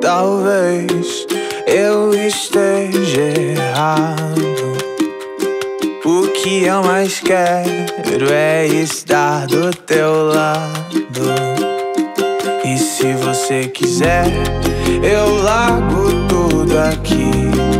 Talvez eu esteja errado. O que eu mais quero é estar do teu lado. E se você quiser, eu largo tudo aqui.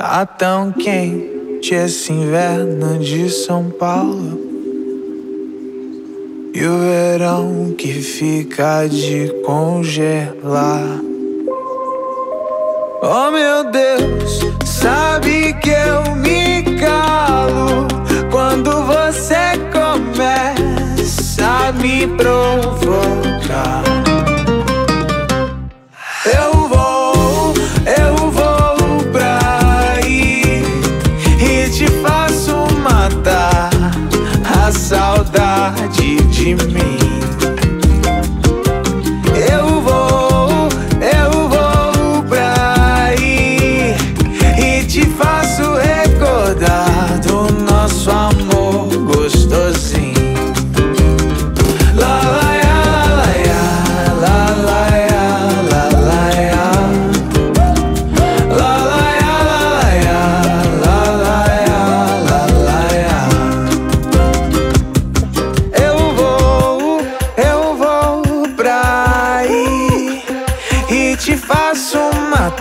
Tá tão quente esse inverno de São Paulo. E o verão que fica de congelar. Oh meu Deus, sabe que eu me saudade de mim.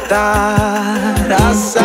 Matar a